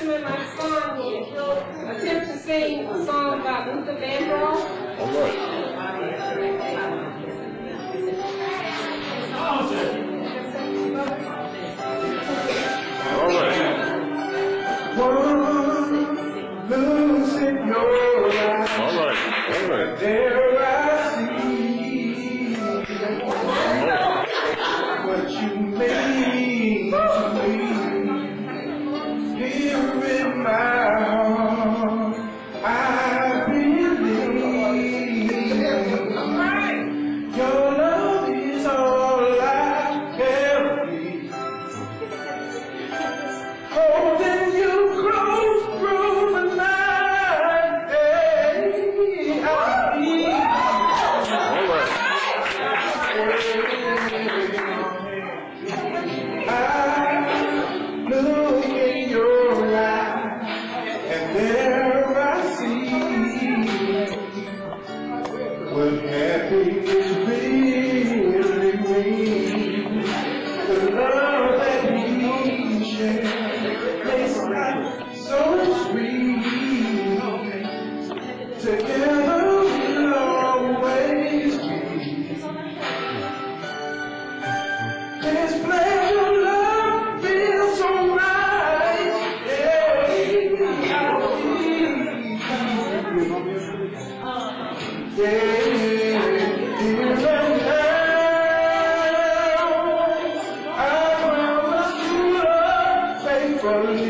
fisherman, my son, will attempt to sing a song by Luther Vandross. All right. All right. One, losing your life. All right. All right. Amen. for me.